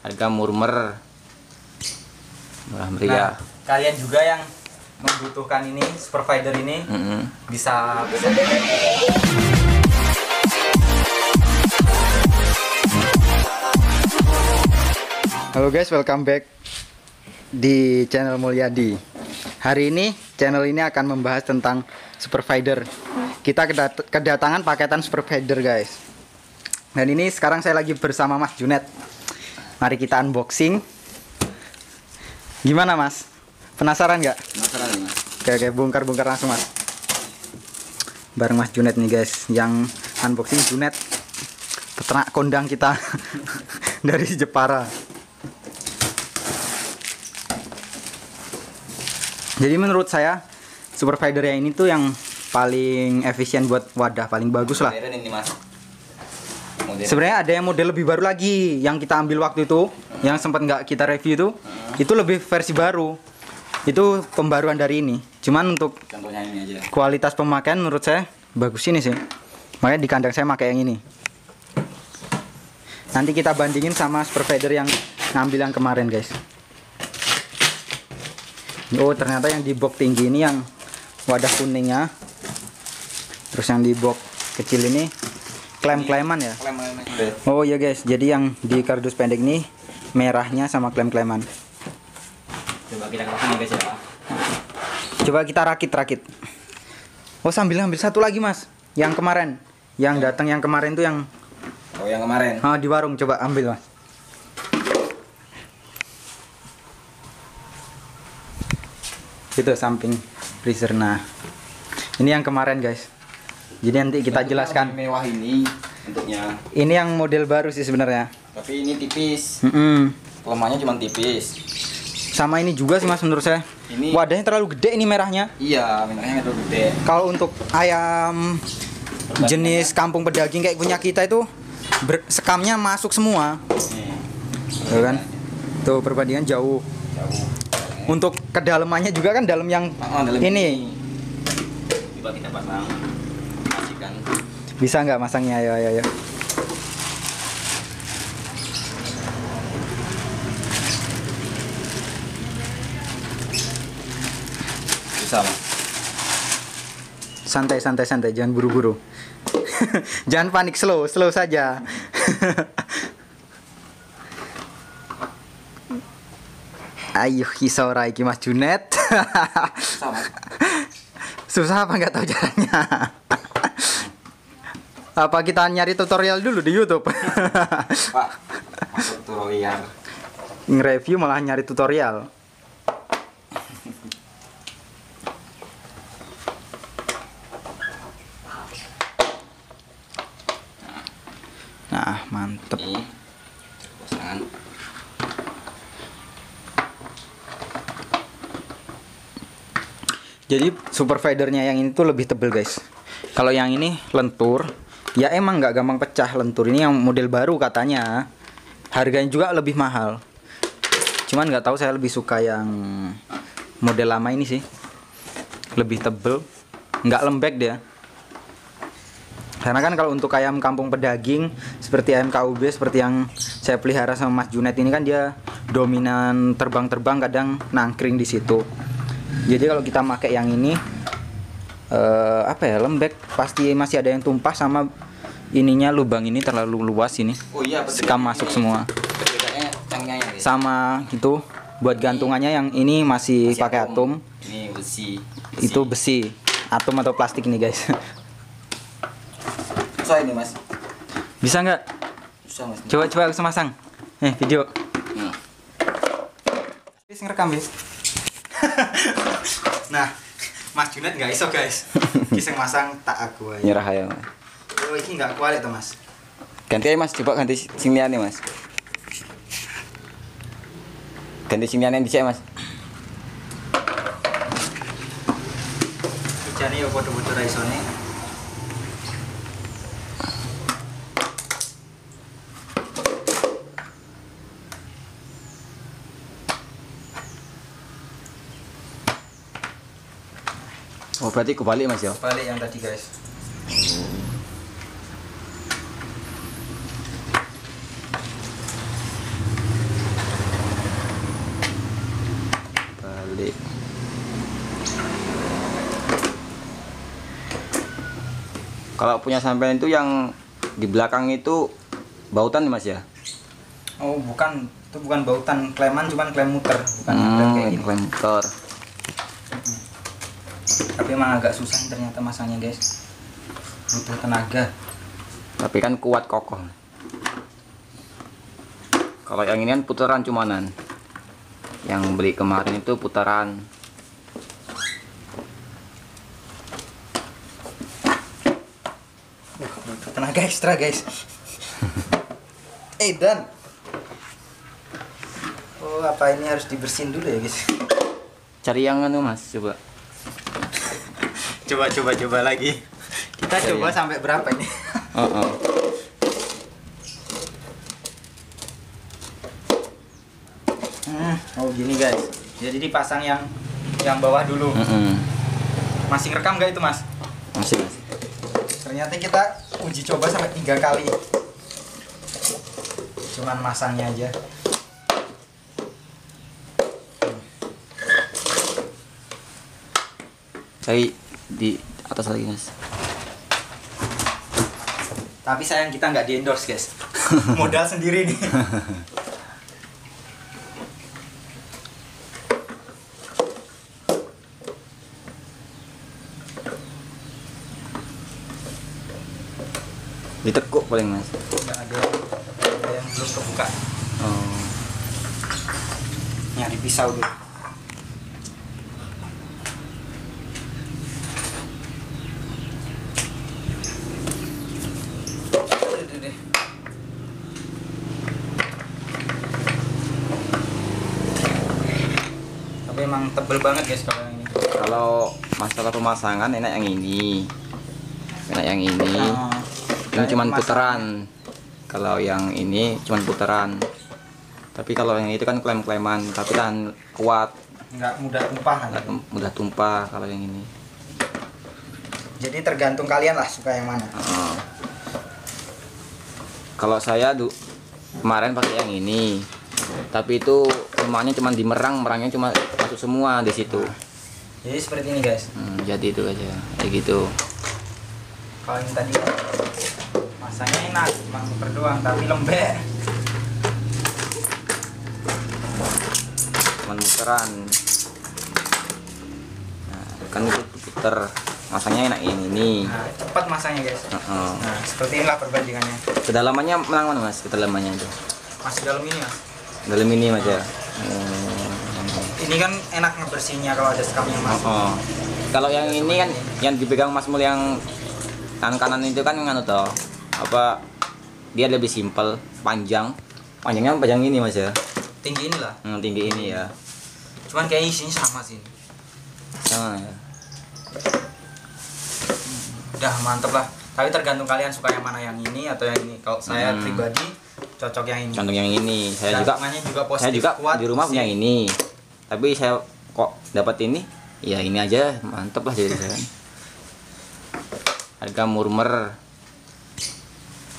harga murmer murah Nah, meriah kalian juga yang membutuhkan ini supervisor ini Mm-mm. bisa pesan. Halo guys, welcome back di channel Mulyadi. Hari ini channel ini akan membahas tentang supervisor. Kita kedat- kedatangan paketan supervisor guys. Dan ini sekarang saya lagi bersama Mas Junet. Mari kita unboxing. Gimana Mas? Penasaran nggak? Penasaran Mas? Oke, oke, bongkar-bongkar langsung Mas. Bareng Mas Junet nih guys, yang unboxing Junet peternak kondang kita dari Jepara. Jadi menurut saya supervisor yang ini tuh yang paling efisien buat wadah, paling bagus lah. Ini mas Sebenarnya ada yang model lebih baru lagi yang kita ambil waktu itu, yang sempat nggak kita review itu, itu lebih versi baru. Itu pembaruan dari ini. Cuman untuk contohnya ini aja kualitas pemakaian menurut saya bagus ini sih. Makanya di kandang saya pakai yang ini. Nanti kita bandingin sama supervisor yang ngambil yang kemarin guys. Oh ternyata yang di box tinggi ini yang wadah kuningnya. Terus yang di box kecil ini klem-kleman ya. Klem Oh iya guys, jadi yang di kardus pendek ini merahnya sama klem-kleman. coba kita ya guys ya Coba kita rakit-rakit. Oh sambil ambil satu lagi mas, yang kemarin, yang datang yang kemarin tuh yang oh yang kemarin ah, di warung coba ambil mas. Itu samping freezer. Nah, ini yang kemarin guys. Jadi nanti kita Bentuknya jelaskan. mewah ini bentuknya Ini yang model baru sih sebenarnya. tapi ini tipis Mm-mm. lemahnya cuma tipis Sama ini juga sih mas menurut saya. Ini- Wadahnya terlalu gede ini merahnya. iya minumnya itu gede Kalau untuk ayam jenis kampung pedaging kayak punya kita itu ber- sekamnya masuk semua, nih ya kan? Tuh perbandingan jauh. jauh Untuk kedalamannya juga kan dalam yang Oh, dalam ini coba kita pasang bisa nggak masangnya? Ayo, ayo, ayo. bisa mas Santai, santai, santai. Jangan buru-buru. Jangan panik, slow, slow saja. Ayo kisora iki Mas Junet. Susah apa nggak tahu caranya? Apa kita nyari tutorial dulu di YouTube? pak tutorial Nge-review malah nyari tutorial. Nah, mantep. pasangan Jadi supervidernya yang ini tuh lebih tebel guys. Kalau yang ini lentur, ya emang nggak gampang pecah lentur. Ini yang model baru katanya. Harganya juga lebih mahal. Cuman nggak tahu saya lebih suka yang model lama ini sih. Lebih tebel, nggak lembek dia. Karena kan kalau untuk ayam kampung pedaging seperti ayam KUB seperti yang saya pelihara sama Mas Junet ini kan dia dominan terbang-terbang kadang nangkring di situ. Jadi kalau kita pakai yang ini eh apa ya lembek pasti masih ada yang tumpah sama ininya lubang ini terlalu luas ini. oh iya Sekam masuk semua. ya. Sama gitu buat gantungannya yang ini masih, Masih pakai atom. ini besi, Itu besi, atom atau plastik ini guys. susah ini mas Bisa nggak? Coba coba aku masang. Eh video. Hmm. Ngerekam wis. nah, Mas Junet nggak iso guys. Kisah masang tak aku aja. nyerah ya mas Oh, ini nggak kuat tuh Mas. ganti aja mas coba ganti siniannya mas ganti siniannya di mas Ijane yo padha-padha ra isone. Oh berarti kebalik mas ya? Kebalik yang tadi guys. Kalau punya sampean itu yang di belakang itu bautan nih mas ya? Oh bukan, itu bukan bautan kleman, cuman klem muter, bukan hmm, klem muter. Tapi emang agak susah ternyata masangnya guys. Butuh tenaga. Tapi kan kuat kokoh. Kalau yang ini kan putaran cumanan. Yang beli kemarin itu putaran. Butuh tenaga ekstra guys. eh dan. Oh apa ini harus dibersihin dulu ya guys? Cari yang anu mas, coba. Coba coba coba lagi. Kita Iya, coba iya. sampai berapa ini? Oh, oh. Hmm, oh gini guys. Jadi dipasang yang yang bawah dulu. Mm-mm. Masih rekam gak itu mas? Masih mas. Ternyata kita uji coba sampai tiga kali. Cuman masangnya aja. Cari di atas lagi mas. Tapi sayang kita nggak di endorse guys. Modal sendiri nih. Ditekuk paling mas. Nggak ada, ada yang belum kebuka. Oh. Nyari pisau dulu. Emang tebel banget guys kalau yang ini. Kalau masalah pemasangan enak yang ini. Enak yang ini. Oh, Ini cuman putaran. Kalau yang ini cuman putaran. Tapi kalau yang itu kan klem-kleman, tapi kan kuat, nggak mudah tumpah nggak tum- mudah tumpah kalau yang ini. Jadi tergantung kalian lah suka yang mana. Oh. Kalau saya du kemarin pakai yang ini, tapi itu rumahnya cuma di merang, merangnya cuma masuk semua di situ. Jadi seperti ini guys. Hmm, jadi itu aja, kayak gitu. Kalau yang tadi masanya enak, muter doang tapi lembek. Cuman muteran. Nah, kan itu puter, masanya enak ini nih. Nah, cepat masanya guys. Heeh. Nah, seperti inilah perbandingannya. Kedalamannya menang mana mas? Kedalamannya itu? Masih dalam ini mas. Dalam ini mas ya. Oh. Ini kan enak ngebersihinnya kalau ada skamnya mas. Oh, oh. Kalau yang ini kan yang dipegang Mas Mul yang kanan kanan itu kan nganu toh apa dia lebih simpel panjang panjangnya panjang ini mas ya Tinggi inilah. hmm, tinggi ini ya Cuman kayak isinya sama sih. sama ya Udah mantep lah. Tapi tergantung kalian suka yang mana yang ini atau yang ini. Kalau saya Hmm. pribadi cocok yang ini. contoh yang ini saya juga Gantungannya juga positif saya juga kuat. di rumah punya ini tapi saya kok dapat ini ya ini aja mantep lah jadi saya harga murmer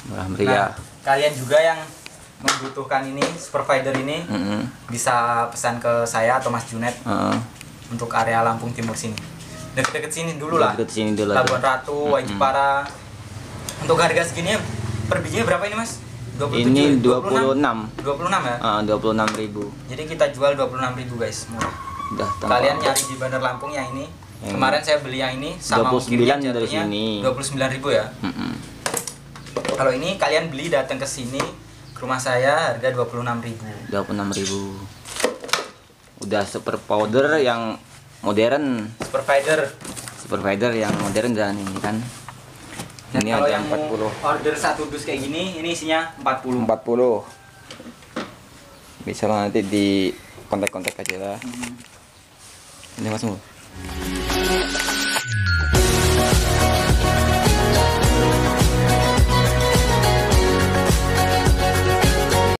murah Nah, meriah kalian juga yang membutuhkan ini super fighter ini Mm-mm. bisa pesan ke saya atau Mas Junet Heeh. untuk area Lampung Timur sini. Deket-deket sini dulu lah. Deket sini dulu Labuan. Ratu, Wajipara. Untuk harga segini per bijinya berapa ini Mas? 27, ini 26 26 ya? Ah, 26 ribu Jadi kita jual 26.000 guys, murah. udah Kalian nyari di Bandar Lampung yang ini. Yang Kemarin saya beli yang ini sama 29 ongkirnya dari sini. 29.000 ya. Mm-mm. Kalau ini kalian beli datang ke sini ke rumah saya harga 26.000. 26 ribu udah super powder yang modern Super fighter. super fighter yang modern dan ini kan Dan ini kalau ada yang mau 40 order satu dus kayak gini, ini isinya 40. 40 bisa lah nanti di kontak-kontak aja lah ini mas Mul.